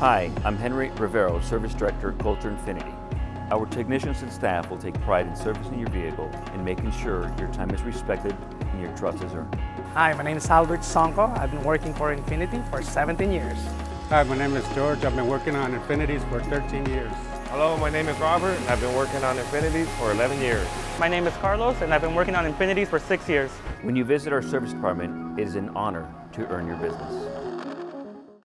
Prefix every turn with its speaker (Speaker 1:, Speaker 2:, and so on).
Speaker 1: Hi, I'm Henry Rivero, Service Director at Coulter INFINITI. Our technicians and staff will take pride in servicing your vehicle and making sure your time is respected and your trust is earned.
Speaker 2: Hi, my name is Albert Sonko. I've been working for INFINITI for 17 years.
Speaker 3: Hi, my name is George. I've been working on INFINITIs for 13 years.
Speaker 4: Hello, my name is Robert I've been working on INFINITIs for 11 years.
Speaker 5: My name is Carlos and I've been working on INFINITIs for six years.
Speaker 1: When you visit our service department, it is an honor to earn your business.